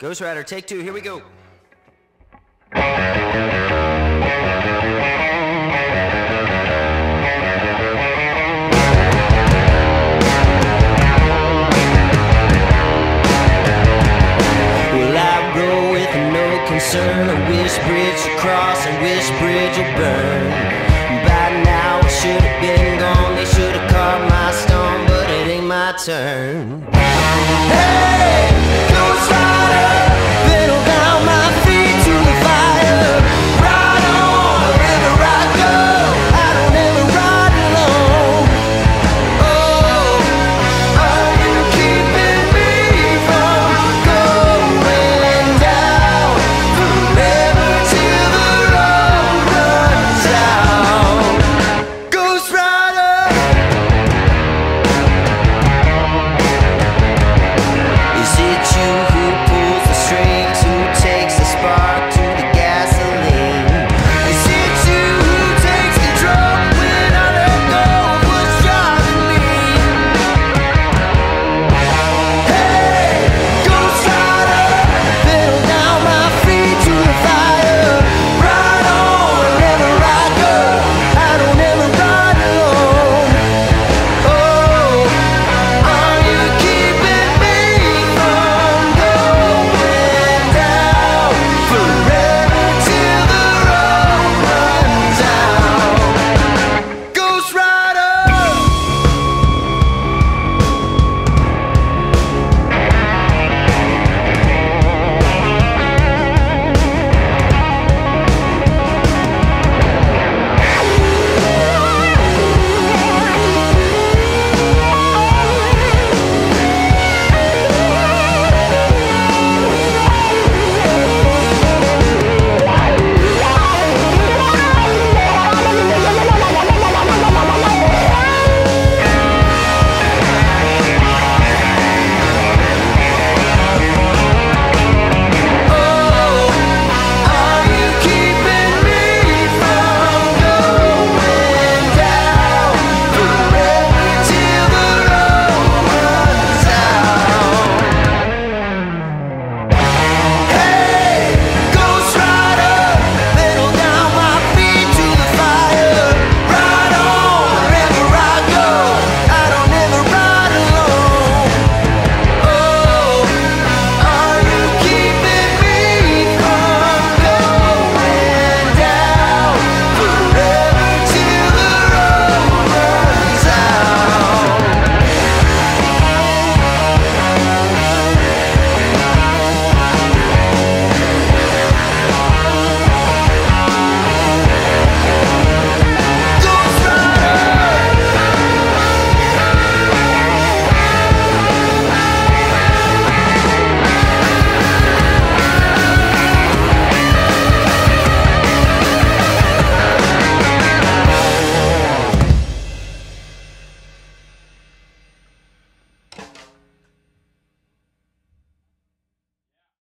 Ghost Rider, take two. Here we go. Well, I go with no concern. I wish bridge will cross, I wish bridge will burn. By now, I should have been gone. They should have caught my stone, but it ain't my turn. Hey.